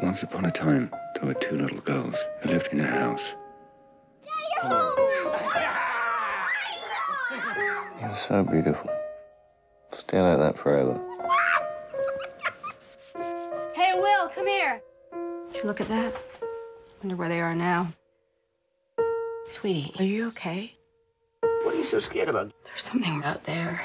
Once upon a time, there were two little girls who lived in a house. You're so beautiful. Stay like that forever. Hey, Will, come here. Did you look at that? Wonder where they are now. Sweetie, are you okay? What are you so scared about? There's something out there.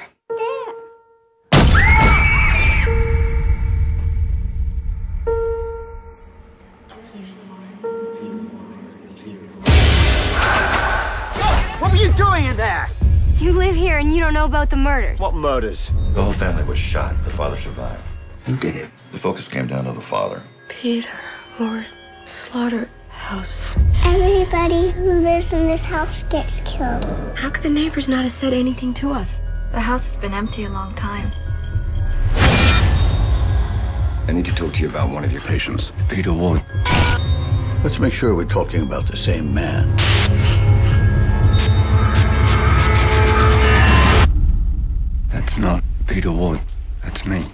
Doing in there? You live here and you don't know about the murders. What murders? The whole family was shot. The father survived. Who did it? The focus came down to the father. Peter Ward Slaughterhouse. Everybody who lives in this house gets killed. How could the neighbors not have said anything to us? The house has been empty a long time. I need to talk to you about one of your patients, Peter Ward. Let's make sure we're talking about the same man. That's me.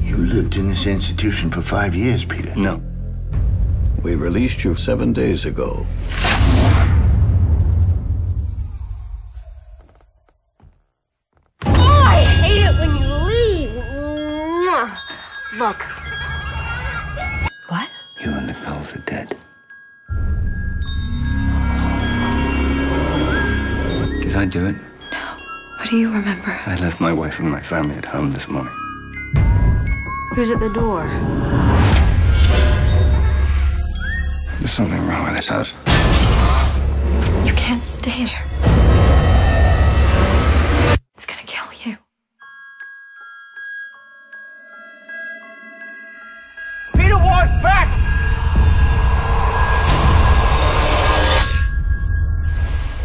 You lived in this institution for five years, Peter. No. We released you seven days ago. Oh, I hate it when you leave. Look. What? You and the girls are dead. Did I do it? What do you remember? I left my wife and my family at home this morning. Who's at the door? There's something wrong with this house. You can't stay there. It's gonna kill you. Peter Ward's back!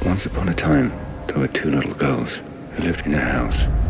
Once upon a time, there were two little girls who lived in a house.